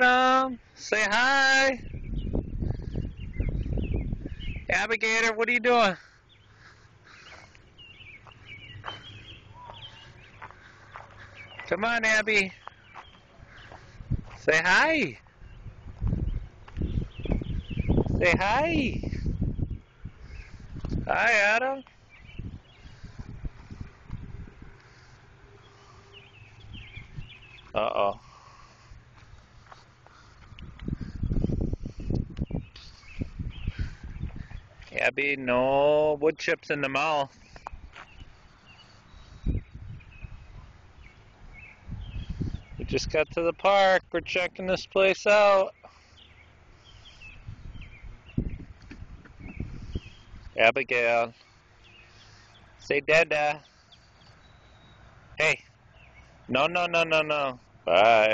Adam, say hi. Abigail, what are you doing? Come on, Abby. Say hi. Say hi. Hi, Adam. Uh-oh. Abby, no wood chips in the mouth. We just got to the park. We're checking this place out. Abigail. Say dada. Hey. No, no, no, no, no. Bye.